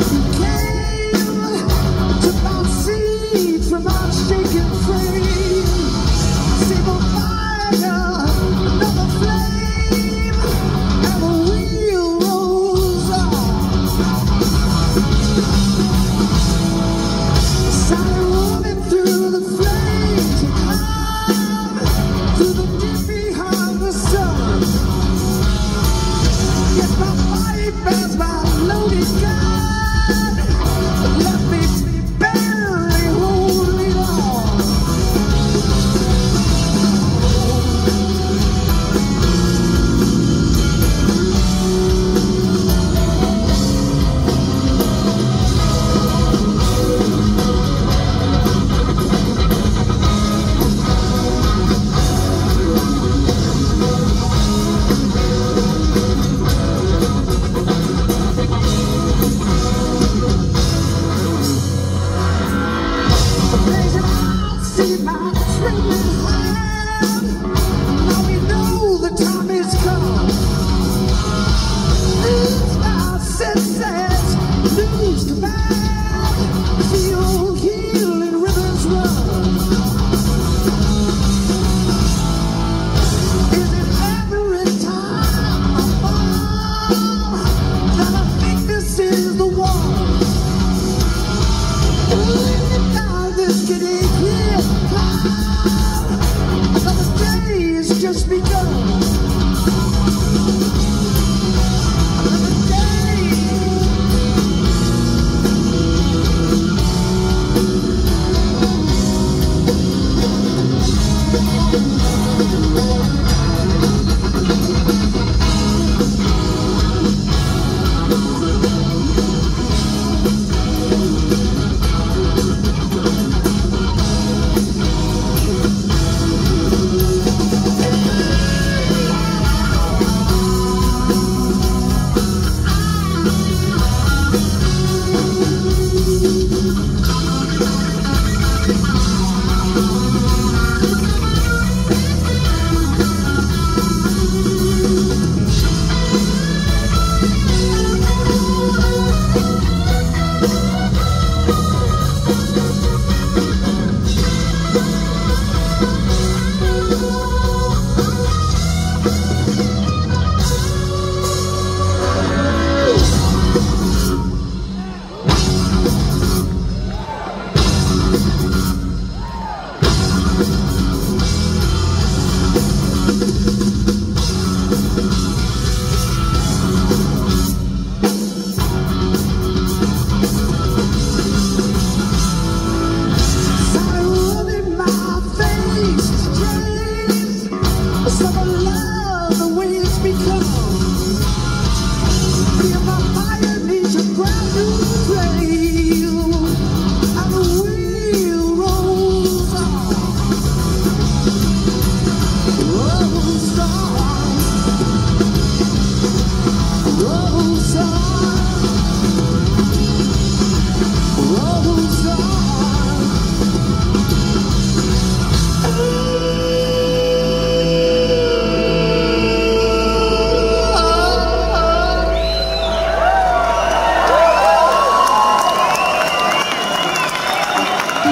Thank you. Ooh.